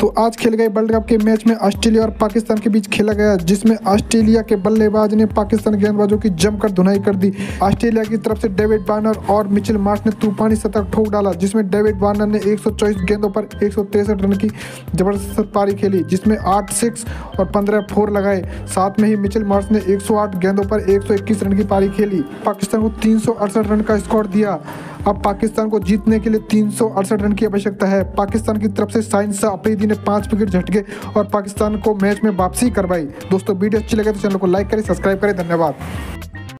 तो आज खेले गए वर्ल्ड कप के मैच में ऑस्ट्रेलिया और पाकिस्तान के बीच खेला गया, जिसमें ऑस्ट्रेलिया के बल्लेबाज ने पाकिस्तान गेंदबाजों की जमकर धुनाई कर दी। ऑस्ट्रेलिया की तरफ़ से डेविड वार्नर और मिचिल मार्च ने तूफानी शतक ठोक डाला, जिसमें डेविड वार्नर ने 124 गेंदों पर एक रन की ज़बरदस्त पारी खेली, जिसमें आठ सिक्स और पंद्रह फोर लगाए। साथ में ही मिचिल मार्च ने एक सौ आठ गेंदों पर एक सौ इक्कीस रन की पारी खेली। पाकिस्तान को तीन सौ अड़सठ रन का स्कोर दिया। अब पाकिस्तान को जीतने के लिए तीन सौ अड़सठ रन की आवश्यकता है। पाकिस्तान की तरफ़ से साइंस अफरीदी ने पाँच विकेट झटके और पाकिस्तान को मैच में वापसी करवाई। दोस्तों, वीडियो अच्छी लगे तो चैनल को लाइक करें, सब्सक्राइब करें। धन्यवाद।